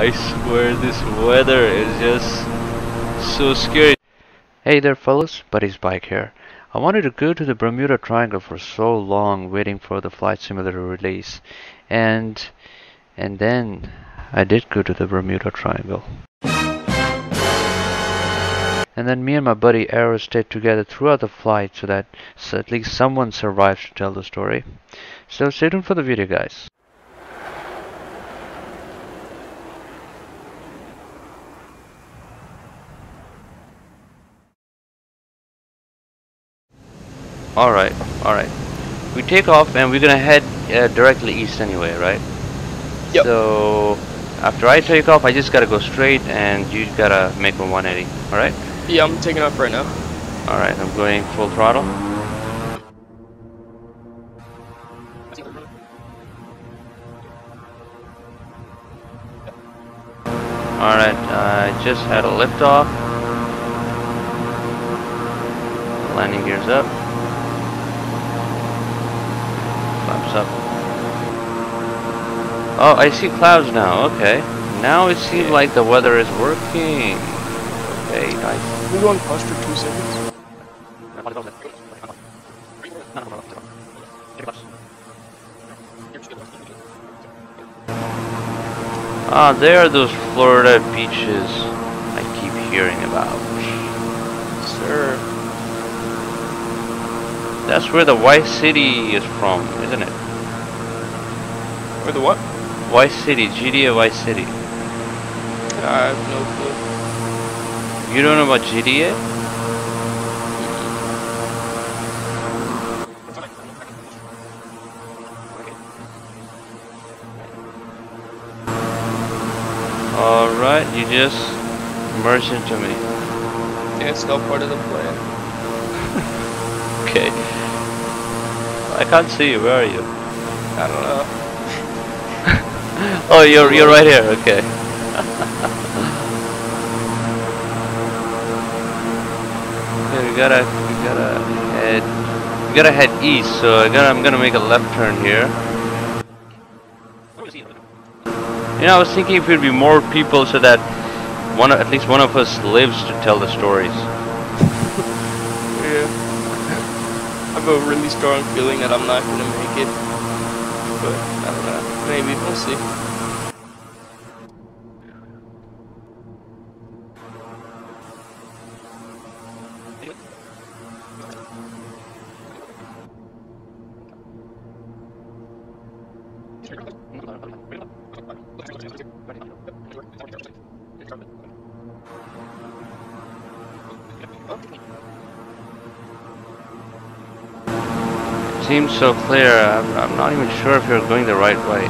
I swear this weather is just so scary. Hey there fellas, Buddy Spike here. I wanted to go to the Bermuda Triangle for so long waiting for the Flight Simulator release. And and then I did go to the Bermuda Triangle. And then me and my buddy Arrow stayed together throughout the flight so that so at least someone survives to tell the story. So stay tuned for the video guys. Alright, alright. We take off and we're gonna head uh, directly east anyway, right? Yep. So, after I take off, I just gotta go straight and you gotta make a 180, alright? Yeah, I'm taking off right now. Alright, I'm going full throttle. Alright, I just had a liftoff. Landing gears up. Flaps up. Oh, I see clouds now, okay. Now it seems like the weather is working. Okay, nice. We're going pause for two seconds. Ah, there are those Florida beaches I keep hearing about. Sir. That's where the Vice City is from, isn't it? Or the what? Vice City, GTA Vice City. I have no clue. You don't know about GTA? Alright, you just merged into me. Yeah, it's all part of the plan. Okay. I can't see you, where are you? I don't know. Oh, you're you're right here. Okay. okay, we gotta we gotta head we gotta head east. So I gotta I'm gonna make a left turn here. You know, I was thinking if it'd be more people so that one at least one of us lives to tell the stories. Yeah. I have a really strong feeling that I'm not gonna make it. But I don't know. Maybe we'll see. Seems so clear. I'm, I'm not even sure if you're going the right way.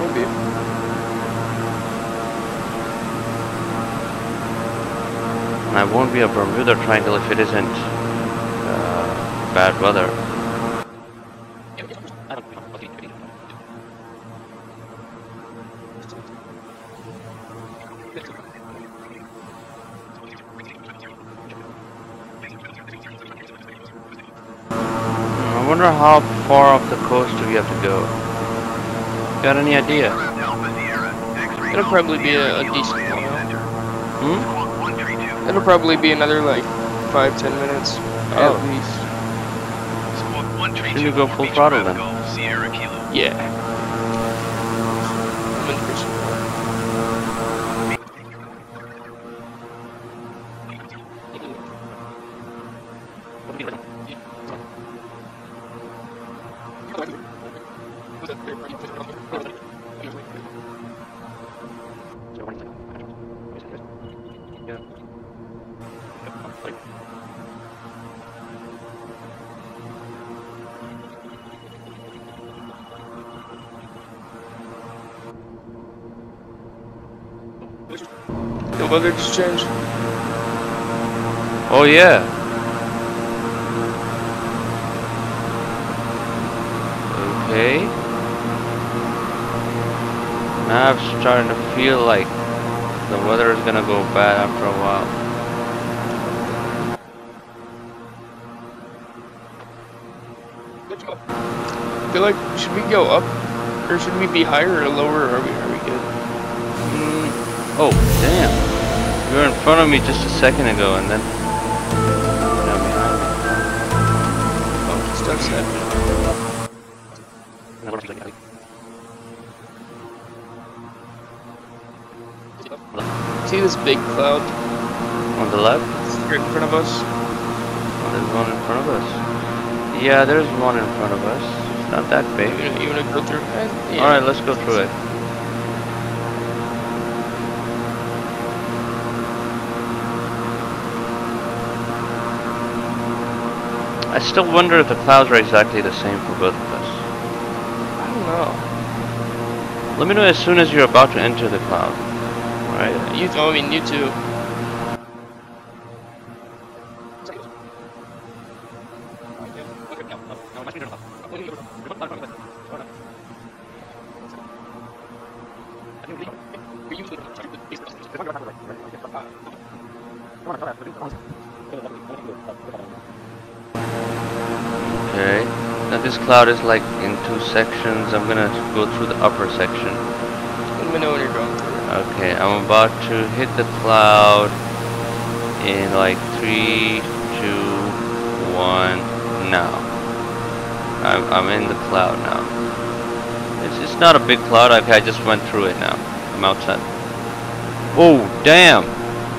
Maybe. And I won't be a Bermuda Triangle if it isn't uh, bad weather. Go? Got any idea? It'll probably be a, a decent while. Hmm? It'll probably be another like five, ten minutes Oh. at least. Shouldn't you go full throttle then? Yeah. The weather just changed. Oh yeah. Okay. Now I'm starting to feel like the weather is gonna go bad after a while. I feel like should we go up or should we be higher or lower? Or are we are we good? Oh, damn. You were in front of me just a second ago and then... Now behind me. Oh, happening. me. See this big cloud On the left? straight in front of us? Oh, there's one in front of us. Yeah, there's one in front of us. It's not that big. You wanna, you wanna go through? it? yeah. Alright, let's go through it. I still wonder if the clouds are exactly the same for both of us. I don't know. Let me know as soon as you're about to enter the cloud. Alright? You, oh, I mean, you too. Okay. Now this cloud is like in two sections. I'm gonna go through the upper section. Let me know when you're going through. Okay, I'm about to hit the cloud in like three, two, one, now. I'm, I'm in the cloud now. It's, it's not a big cloud, okay, I just went through it now. I'm outside. Oh, damn!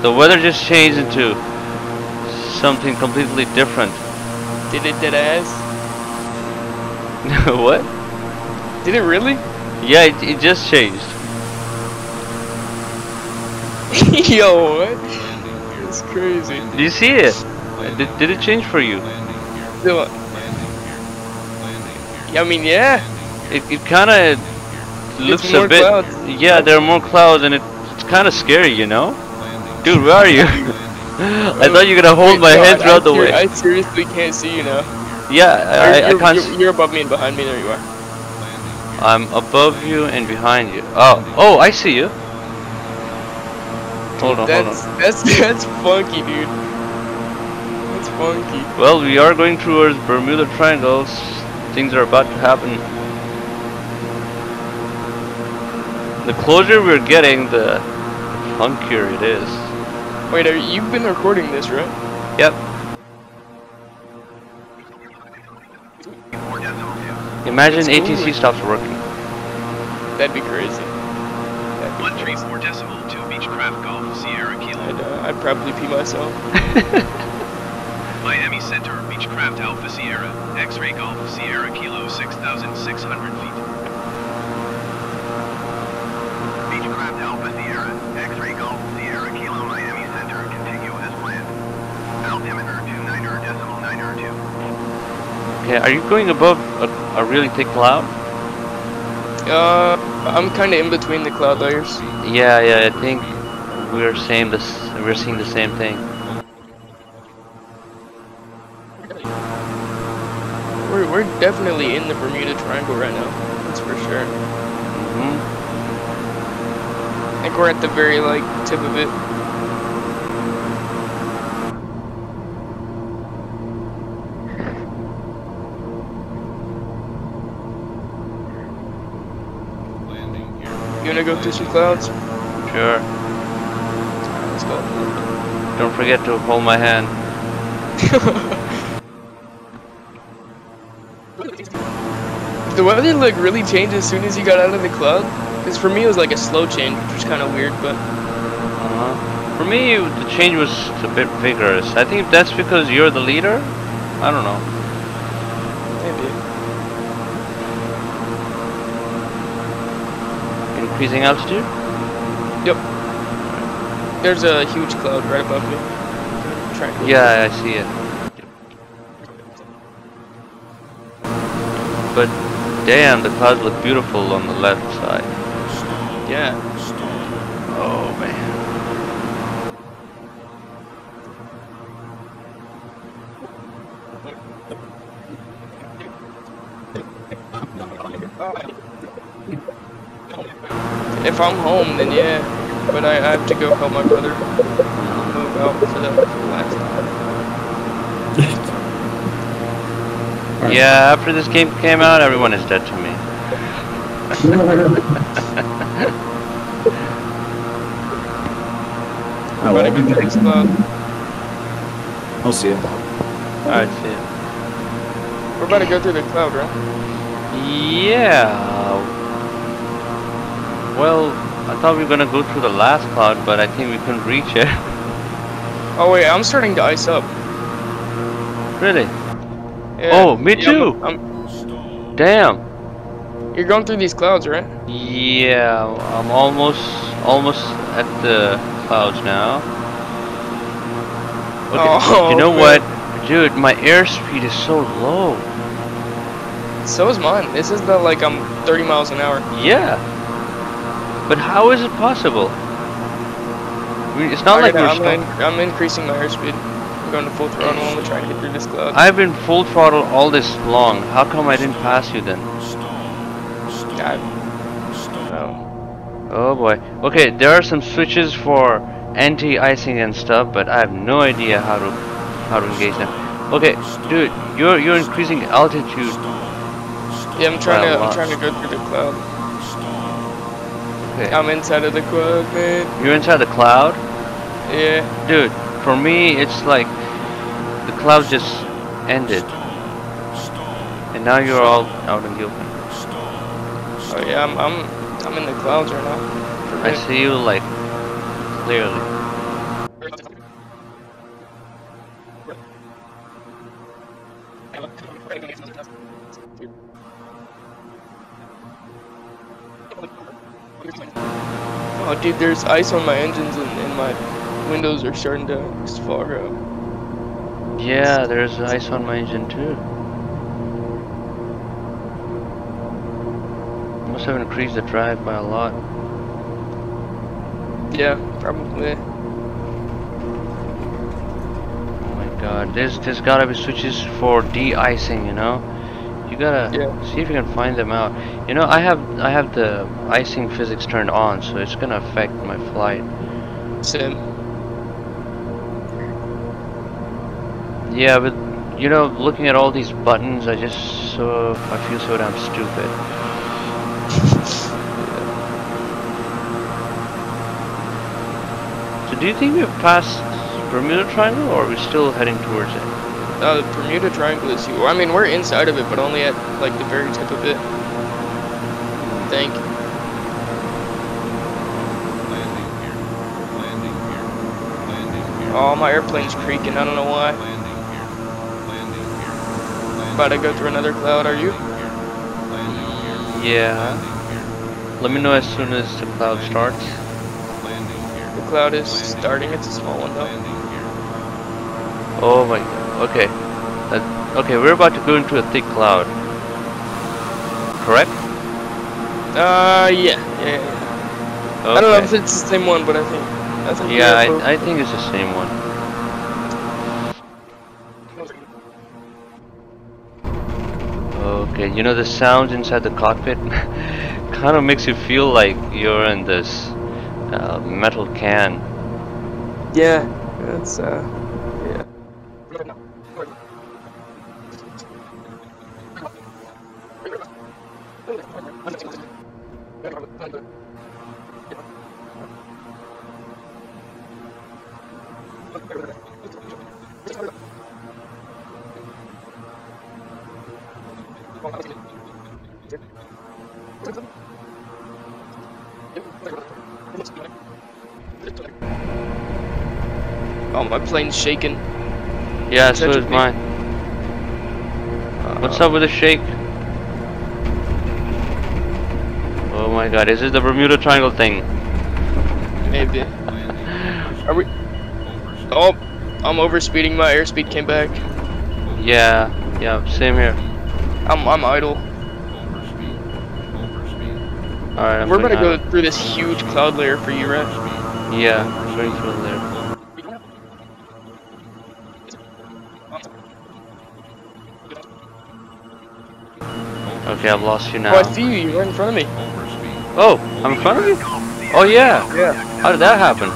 The weather just changed into something completely different. Did it dead ass? what? Did it really? Yeah, it, it just changed. Yo, what? It's crazy. Do you see it? Did, did it change for you? Do. Yeah, I mean, yeah. It, it kind of looks more a bit. clouds. Yeah, there are more clouds, and it, it's kind of scary, you know. Dude, where are you? I thought you were gonna hold Wait, my no, hand throughout I, the way. I seriously can't see you now. Yeah, I, I you're, can't. you're, you're above me and behind me. There you are. I'm above you and behind you. Oh, oh, I see you. Hold on, hold That's on. that's that's funky, dude. That's funky. Well, we are going towards Bermuda Triangles. Things are about to happen. The closer we're getting, the funkier it is. Wait, are, you've been recording this, right? Yep. Imagine cool. ATC stops working. That'd be crazy. That'd be One three four decimal two Beechcraft Golf Sierra I'd, Kilo. uh, I'd probably pee myself. Miami Center Beechcraft Alpha Sierra X-ray Golf Sierra Kilo six thousand six hundred feet. Okay, are you going above a, a really thick cloud? Uh, I'm kind of in between the cloud layers. Yeah, yeah, I think we're same this we're seeing the same thing. We're we're definitely in the Bermuda Triangle right now. That's for sure. hmm I think we're at the very like tip of it. Go through some clouds? Sure. Let's go. Don't forget to hold my hand. the weather like really changed as soon as you got out of the cloud. Cause for me it was like a slow change, which was kind of weird. But Uh-huh. For me, the change was a bit vigorous. I think that's because you're the leader. I don't know. Increasing altitude? Yep. There's a huge cloud right above me. Triangle. Yeah, I see it. But damn, the clouds look beautiful on the left side. Yeah. Oh man. If I'm home, then yeah. But I, I have to go help my brother move out for the last time. Yeah, after this game came out, everyone is dead to me. We're I about to will. go the next cloud. I'll see you. Alright, see ya. We're about to go through the cloud, right? Yeah. Well, I thought we were gonna go through the last cloud, but I think we couldn't reach it. Oh wait, I'm starting to ice up. really? Yeah. Oh, me Yeah, too. I'm, I'm- Damn. you're going through these clouds, right? Yeah, I'm almost almost at the clouds now. Okay, Oh, you know man. what? Dude, my airspeed is so low. So is mine. This is the like I'm 30 miles an hour. Yeah. But how is it possible? I mean, it's not like we're I'm, in, I'm increasing my airspeed. I'm going to full throttle. and I'm gonna get through this cloud. I've been full throttle all this long. How come I didn't pass you then? No. Oh boy. Okay, there are some switches for anti-icing and stuff, but I have no idea how to how to engage them. Okay, dude, you're you're increasing altitude. Yeah, I'm trying to. I'm trying to go through the cloud. I'm inside of the cloud, man. you're inside the cloud, Yeah. dude. For me, it's like the cloud just ended, and now you're all out in the open. Oh yeah, I'm. I'm. I'm in the clouds right now. I see you like clearly. Dude, there's ice on my engines and, and my windows are starting to fog up. Yeah, there's ice on my engine too. Must have increased the drive by a lot. Yeah, probably. Oh my god, there's there's gotta be switches for de-icing, you know? Gotta Yeah. see if you can find them out. You know, I have I have the icing physics turned on, so it's gonna affect my flight. Sim. Yeah, but you know, looking at all these buttons, I just so I feel so damn stupid. So do you think we've passed Bermuda Triangle, or are we still heading towards it? Uh, the Bermuda Triangle is huge. I mean, we're inside of it, but only at like the very tip of it. Thank think. Landing here. Landing here. Landing here. Oh, my airplane's creaking. I don't know why. Landing here. Landing here. Landing About to go through another cloud. Are you? here. Landing here. Yeah. Let me know as soon as the cloud starts. The cloud is starting. It's a small one though. Landing here. Oh my god. Okay. That, okay, we're about to go into a thick cloud. Correct? Uh, yeah, yeah. yeah. Okay. I don't know if it's the same one, but I think. I think Yeah, I, I think it's the same one. Okay, you know the sounds inside the cockpit kind of makes you feel like you're in this uh, metal can. Yeah, it's uh, Oh, plane's shaking. Yeah, so is mine. What's up with the shake? Oh my god, is it the Bermuda Triangle thing? Maybe. Are we? Oh, I'm overspeeding. My airspeed came back. Yeah, yeah, same here. I'm I'm idle. Alright, I'm We're going go through this huge cloud layer for you, right? Yeah, Okay, I've lost you now. Oh, I see you. You're right in front of me. Oh, I'm in front of you? Oh yeah. Yeah. How did that happen?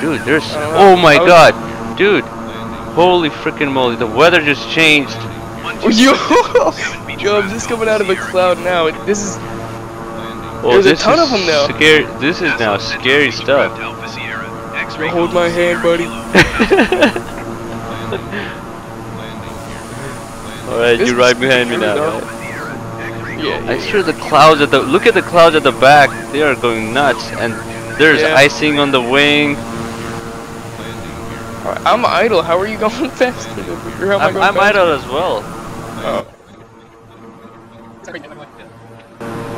Dude, there's. Oh my was- god, dude! Holy freaking moly! The weather just changed. Oh, yo, yo, I'm just coming out of a cloud now. It- This is Oh, There's a ton is them now. Scary. This is now scary stuff. Hold my hand, buddy. Landing, landing here. Alright, you're right behind me now. Yeah, I sure the clouds at the look at the clouds at the back. They are going nuts, and there's Yeah. icing on the wing. I'm idle. How are you going faster? Or how am I I'm, going I'm faster? idle as well. Oh.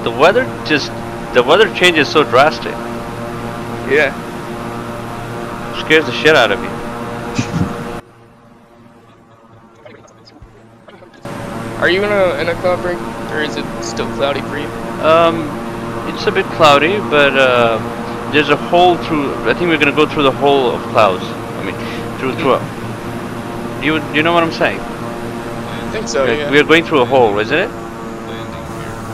The weather just the weather changes so drastic. Yeah. Scares the shit out of me. Are you in a in a cloud break, or is it still cloudy for you? Um, it's a bit cloudy, but uh, there's a hole through. I think we're gonna go through the hole of clouds. I mean, through through. A, you you know what I'm saying? I think so. Like, Yeah. We are going through a hole, isn't it?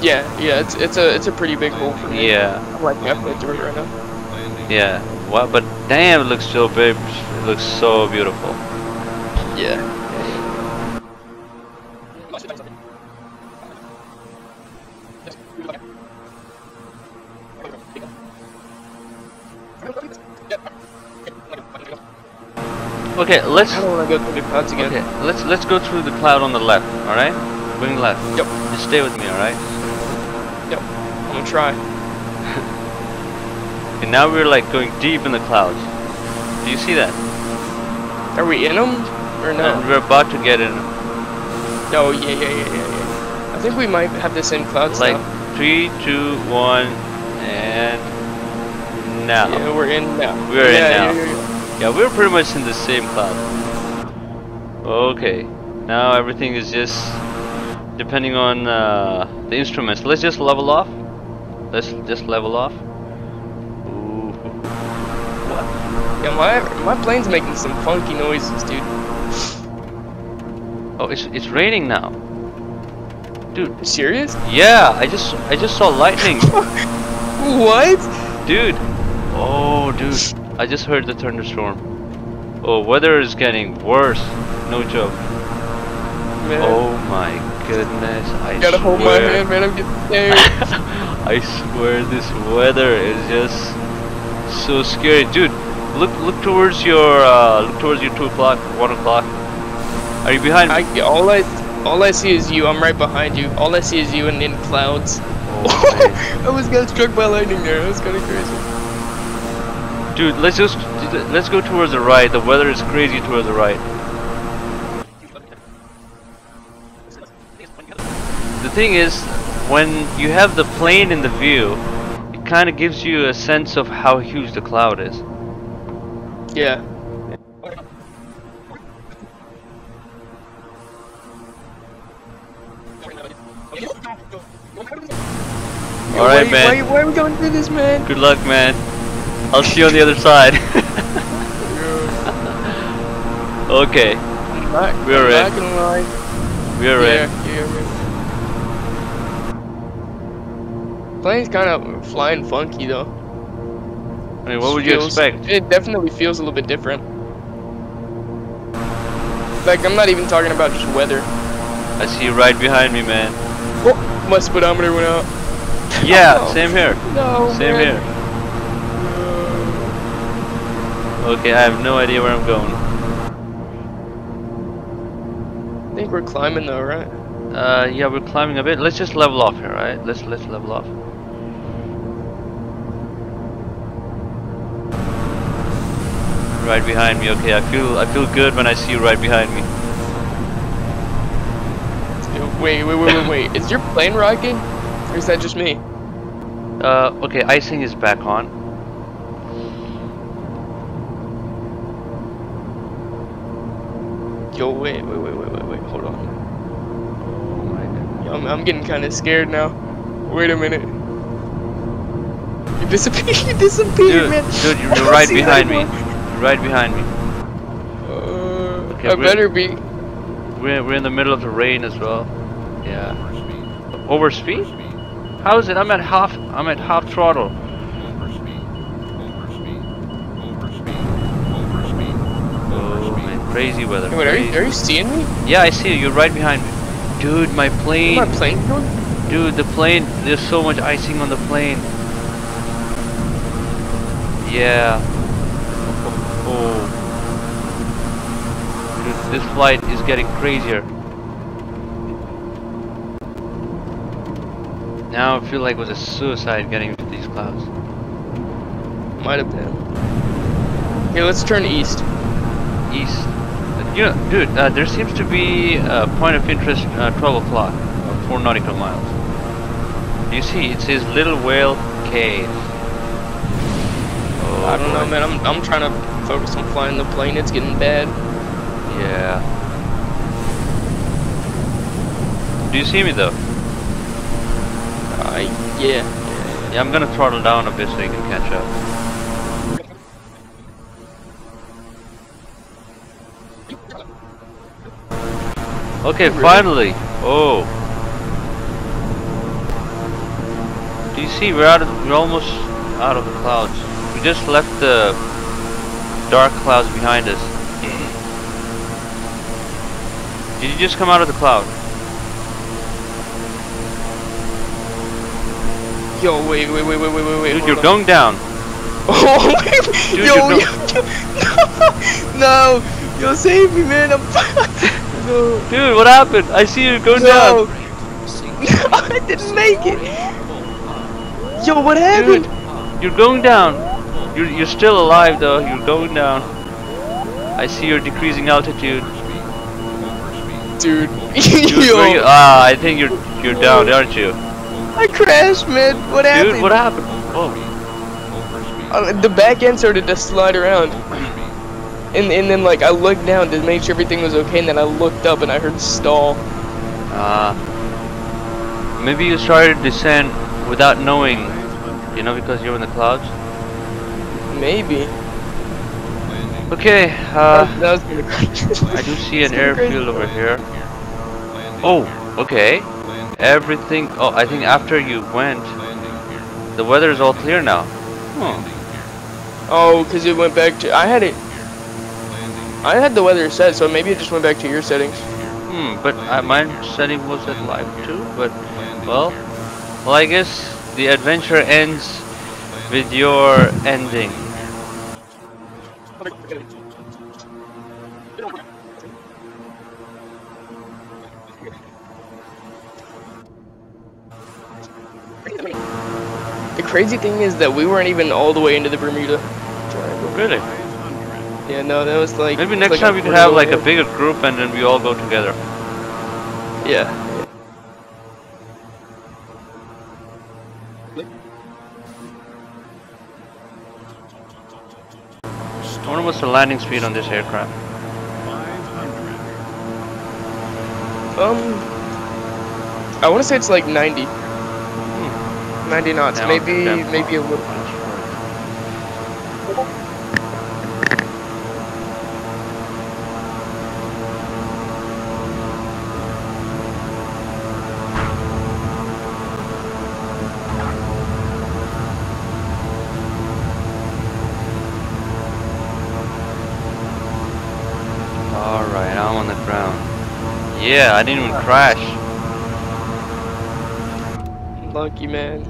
Yeah. Yeah. It's it's a it's a pretty big hole for me. Yeah, I'm like halfway through it right now. yeah. What? But damn, it looks so big. It looks so beautiful. Yeah. Okay, let's. I don't want to go through the clouds again. Okay, let's let's go through the cloud on the left. All right, going left. Yep. Just stay with me, all right? Yep. I'm gonna try. And now we're like going deep in the clouds. Do you see that? Are we in them or no? And we're about to get in. No. Yeah. Yeah. Yeah. Yeah. Yeah. I think we might have the same clouds Like now. three, two, one, and now. Yeah, we're in now. We're in yeah, now. Yeah, yeah, we're pretty much in the same cloud. Okay, now everything is just depending on uh, the instruments. Let's just level off. Let's just level off. Ooh. Yeah, my my plane's making some funky noises, dude. Oh, it's it's raining now. Dude, serious? yeah, I just I just saw lightning, What? dude. Oh, dude, I just heard the thunderstorm. Oh, weather is getting worse. No joke. Man. Oh my goodness! I gotta hold my swear. hand, man. I'm getting scared. I swear this weather is just so scary, dude. Look, look towards your, uh, look towards your two o'clock, one o'clock. Are you behind me? I all I all I see is you. I'm right behind you. All I see is you and in clouds. Oh, I was getting struck by lightning there. That was kind of crazy. Dude, let's just let's go towards the right. The weather is crazy towards the right. The thing is, when you have the plane in the view, it kind of gives you a sense of how huge the cloud is. Yeah. Yo, All right, why, man. Why, why are we going through this, man? Good luck, man. I'll see you on the other side. okay, I'm We're I'm in. we're yeah, in. yeah, yeah. Plane's kind of flying funky though. I mean, what would you Feels- expect? It definitely feels a little bit different. Like I'm not even talking about just weather. I see you right behind me, man. Oh, my speedometer went out. Yeah, Oh, same here. No, Same man. here. Okay, I have no idea where I'm going. I think we're climbing though, right? Uh, yeah, we're climbing a bit. Let's just level off here, right? Let's let's level off. Right behind me. Okay, I feel I feel good when I see you right behind me. Wait, wait, wait, wait, wait. Is your plane rocking? Or is that just me? Uh, okay, icing is back on. Yo, wait, wait, wait, wait, wait, wait. Hold on. Oh my god. Yo, I'm, I'm getting kind of scared now. Wait a minute. You disappeared. You disappeared, Dude, man. dude, you're, you're right behind me. You're right behind me. Uh, Okay, I we're- better be. We're we're in the middle of the rain as well. Yeah. Overspeed. Overspeed? Overspeed. How is it? I'm at half. I'm at half throttle. Crazy weather. Wait, are you, are you seeing me? Yeah, I see you. You're right behind me. Dude, my plane. My plane going? Dude, the plane. There's so much icing on the plane. Yeah. Oh. Dude, this flight is getting crazier. Now I feel like it was a suicide getting into these clouds. Might have been. Here, let's turn east. East. You know, dude, uh, there seems to be a point of interest uh, 12 o'clock, uh, 4 nautical miles. You see? It says Little Whale Cave. Oh, I don't know, man. I'm I'm trying to focus on flying the plane. It's getting bad. Yeah. Do you see me though? Uh, yeah. Yeah, I'm gonna throttle down a bit so you can catch up. Okay, finally. Oh. Do you see? We're out of. We're almost out of the clouds. We just left the dark clouds behind us. Did you just come out of the cloud? Yo, wait, wait, wait, wait, wait, wait, wait. Dude, you're on. going down. Oh, wait, Dude, yo, you're yo, no, yo, save me, man. I'm. no, Dude, what happened? I see you going no. down. I didn't make it. Yo, what happened? Dude, you're going down. You're you're still alive though. You're going down. I see you're decreasing altitude. Dude, Dude, yo, you? Ah, I think you're you're down, aren't you? I crashed, man. What happened? Dude, what happened? Oh, Uh, the back end started to slide around. And, and then like I looked down to make sure everything was okay and then I looked up and I heard stall. ah. maybe you started to descend without knowing. You know, because you're in the clouds. Maybe. Okay. That Uh, was- that was gonna. I do see an It's gonna crazy. airfield over here. Oh, okay. Everything. Oh, I think after you went, the weather is all clear now. Hmm. Oh, because it went back to I had it. I had the weather set, so maybe it just went back to your settings. Hmm, but uh, my setting was at live too, but, well, well I guess the adventure ends with your ending. The crazy thing is that we weren't even all the way into the Bermuda Triangle. Really? Yeah, no, that was like. Maybe next like time we could have like a bigger group and then we all go together. Yeah. I wonder what's the landing speed on this aircraft. Um. I want to say it's like 90. 90 knots, Now, maybe maybe a little. Yeah, I didn't even crash. Lucky man.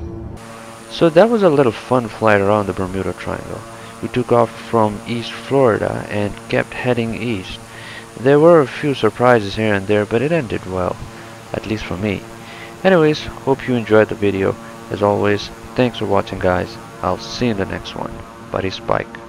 So that was a little fun flight around the Bermuda Triangle. We took off from East Florida and kept heading east. There were a few surprises here and there, but it ended well, at least for me. Anyways, hope you enjoyed the video. As always, thanks for watching guys. I'll see you in the next one. Buddy Spike.